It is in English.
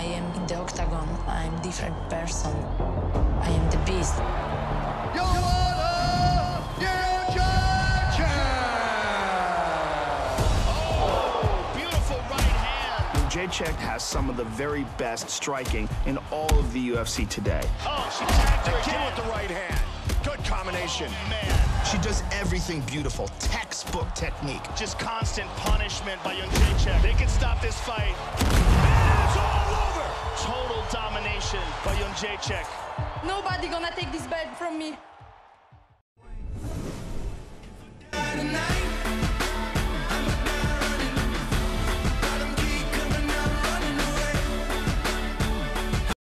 I am in the octagon. I'm different person. I am the beast. Oh, beautiful right hand. Jedrzejczyk has some of the very best striking in all of the UFC today. Oh, she tagged her Again again. with the right hand. Good combination. Oh, man, She does everything beautiful. Textbook technique. just constant punishment by Jedrzejczyk. They can stop this fight. Jedrzejczyk. Nobody gonna take this belt from me.